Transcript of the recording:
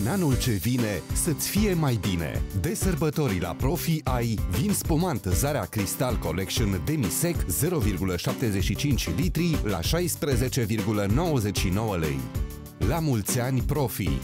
În anul ce vine, să-ți fie mai bine. De sărbători la Profi ai vin spumant Zarea Cristal Collection Demisec 0,75 litri la 16,99 lei. La mulți ani Profi!